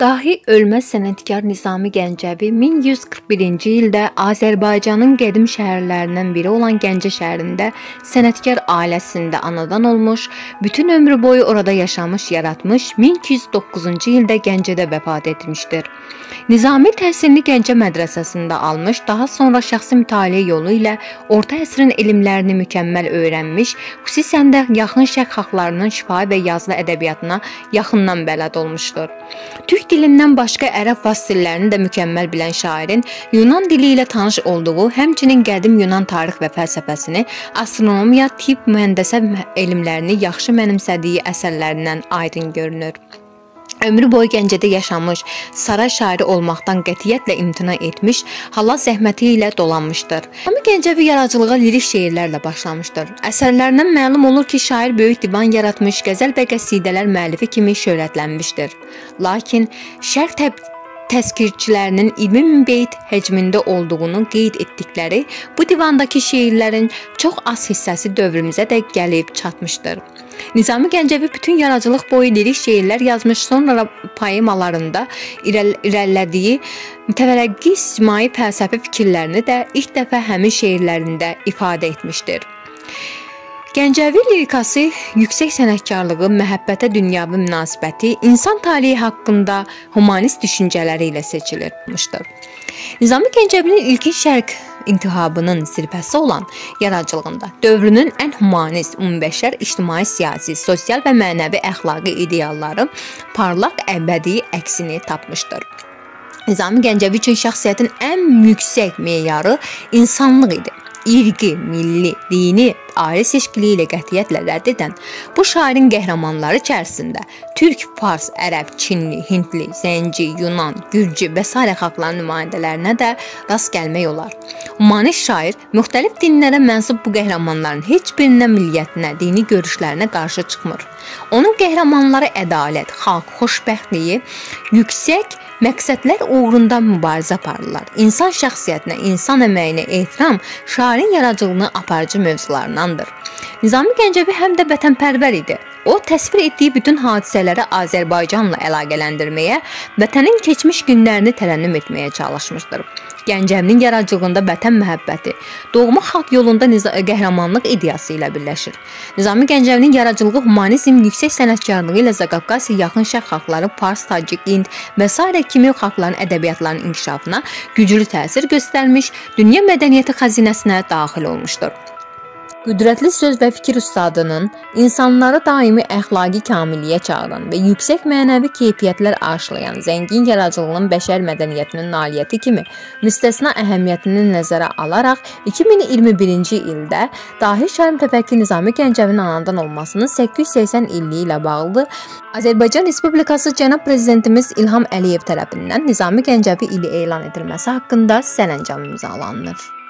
Dahi ölməz sənətkar Nizami Gəncəvi 1141-ci ildə Azərbaycanın qədim şəhərlərindən biri olan Gəncə şəhərində sənətkar ailəsində anadan olmuş, bütün ömrü boyu orada yaşamış, yaratmış, 1209-cu ildə Gəncədə vəfat etmişdir. Nizami təhsilini Gəncə mədrəsəsində almış, daha sonra şəxsi mütaliə yolu ilə orta əsrin elmlərini mükəmməl öyrənmiş, xüsusən də yaxın şərq xalqlarının şifahi və yazılı ədəbiyyatına yaxından bələd olmuşdur. Türk dilindən başqa ərəb fasillərini də mükəmməl bilən şairin Yunan dili ilə tanış olduğu, həmçinin qədim Yunan tarix və fəlsəfəsini, astronomiya, tibb, mühəndəsə elmlərini yaxşı mənimsədiyi əsərlərindən aydın görünür. Ömrü boyu Gəncədə yaşamış, saray şairi olmaqdan qətiyyətlə imtina etmiş, hala zəhməti ilə dolanmışdır. Amma Gəncəvi yaradıcılığa lirik şeirlərlə başlamışdır. Əsərlərindən məlum olur ki, şair böyük divan yaratmış, qəzəl və qəsidələr müəllifi kimi şöhrətlənmişdir. Lakin şərq təb təzkirçilərinin 20 min beyt həcmində olduğunu qeyd etdikləri bu divandakı şeirlərin çox az hissəsi dövrümüzə də gəlib çatmışdır. Nizami Gəncəvi bütün yaradıcılıq boyu lirik şeirlər yazmış, sonra poemalarında irəl irəlilədiyi mütəvəqqi ictimai fəlsəfi fikirlərini də ilk dəfə həmin şeirlərində ifadə etmişdir. Gəncəvi lirikası yüksək sənətkarlığı, məhəbbətə dünyavi münasibəti, insan taleyi haqqında humanist düşüncələri ilə seçilmişdir. Nizami Gəncəvinin ilkin şərq intihabının zirvəsi olan yaradıcılığında dövrünün ən humanist, ümumbəşər, ictimai, siyasi, sosial və mənəvi əxlaqi idealları parlaq əbədi əksini tapmışdır. Nizami Gəncəvi üçün şəxsiyyətin ən yüksək meyarı insanlıq idi irqi, milli, dini, ailə seçkiliyi ilə qətiyyətlə rədd edən bu şairin qəhrəmanları içərisində türk, fars, ərəb, çinli, hindli, zənci, yunan, gürcü və s. xalqların nümayəndələrinə də rast gəlmək olar. Humanist şair müxtəlif dinlərə mənsub bu qəhrəmanların heç birinə milliyyətinə, dini görüşlərinə qarşı çıxmır. Onun qəhrəmanları ədalət, xalq xoşbəxtliyi, yüksək məqsədlər uğrunda mübarizə aparırlar. İnsan şəxsiyyətinə, insan əməyinə ehtiram şairin yaradıcılığının aparıcı mövzularındandır. Nizami Gəncəvi həm də vətənpərvər idi. O təsvir etdiyi bütün hadisələri Azərbaycanla əlaqələndirməyə, vətənin keçmiş günlərini tərənnüm etməyə çalışmışdır. Gəncəvinin yaradıcılığında vətən məhəbbəti, doğma xalq yolunda qəhrəmanlıq ideyası ilə birləşir. Nizami Gəncəvinin yaradıcılığı humanizm, yüksək sənətkarlığı ilə Zaqafqasiya, yaxın şərq xalqları, Fars, Tacik, Hind və s. kimi xalqların ədəbiyyatlarının inkişafına güclü təsir göstərmiş, dünya mədəniyyəti xəzinəsinə daxil olmuşdur. Qüdrətli söz və fikir ustadının insanları daimi əxlaqi kamilliyə çağıran və yüksək mənəvi keyfiyyətlər aşılayan zəngin yaradıcılığın bəşər mədəniyyətinin nailiyyəti kimi müstəsna əhəmiyyətini nəzərə alaraq 2021-ci ildə dahi şair mütəfəkkir Nizami Gəncəvinin anadan olmasının 880 illiyi ilə bağlı Azərbaycan Respublikası cənab prezidentimiz İlham Əliyev tərəfindən Nizami Gəncəvi ili elan edilməsi haqqında sərəncam imzalanır.